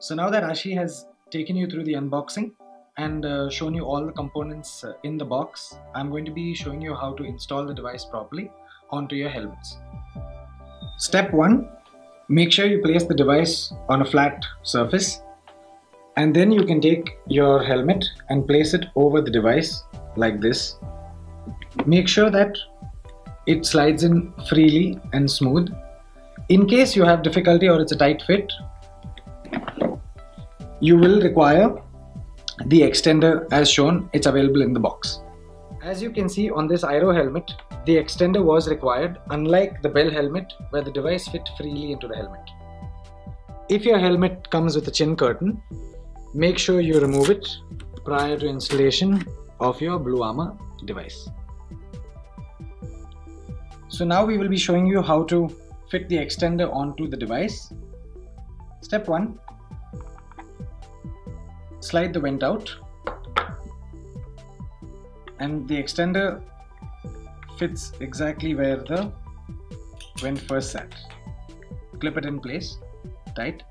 So now that Ashi has taken you through the unboxing and uh, shown you all the components uh, in the box, I'm going to be showing you how to install the device properly onto your helmets. Step 1. Make sure you place the device on a flat surface and then you can take your helmet and place it over the device like this. Make sure that it slides in freely and smooth. In case you have difficulty or it's a tight fit, you will require the extender as shown. It's available in the box. As you can see on this Aero helmet the extender was required unlike the Bell helmet where the device fit freely into the helmet. If your helmet comes with a chin curtain make sure you remove it prior to installation of your BluArmor device so now we will be showing you how to fit the extender onto the device step 1 slide the vent out and the extender fits exactly where the vent first sat. Clip it in place, tight.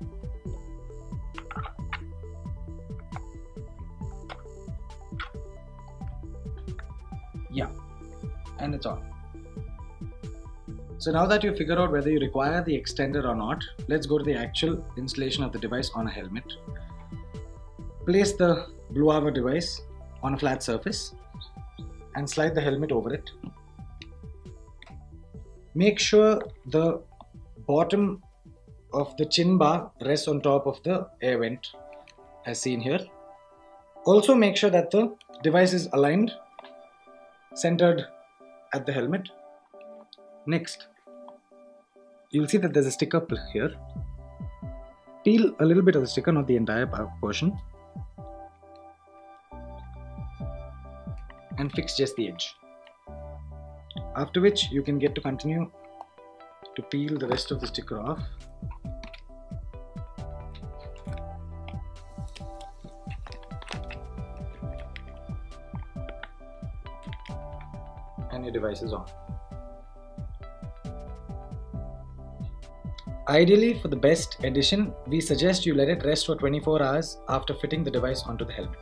Yeah, and it's on. So now that you figure out whether you require the extender or not, let's go to the actual installation of the device on a helmet. Place the BluArmor device on a flat surface and slide the helmet over it. Make sure the bottom of the chin bar rests on top of the air vent as seen here. Also make sure that the device is aligned, centered at the helmet. Next, you'll see that there's a sticker here. Peel a little bit of the sticker, not the entire portion. and fix just the edge. After which you can get to continue to peel the rest of the sticker off. And your device is on. Ideally, for the best edition, we suggest you let it rest for 24 hours after fitting the device onto the helmet.